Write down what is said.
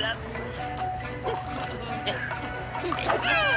up.